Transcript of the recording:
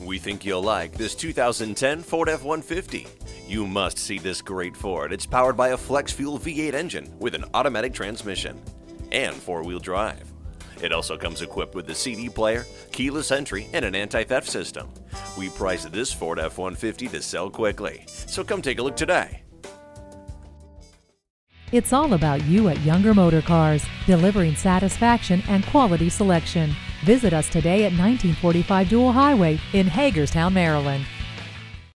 We think you'll like this 2010 Ford F-150. You must see this great Ford. It's powered by a flex fuel V8 engine with an automatic transmission and four-wheel drive. It also comes equipped with a CD player, keyless entry, and an anti-theft system. We priced this Ford F-150 to sell quickly, so come take a look today. It's all about you at Younger Motor Cars, delivering satisfaction and quality selection. Visit us today at 1945 Dual Highway in Hagerstown, Maryland.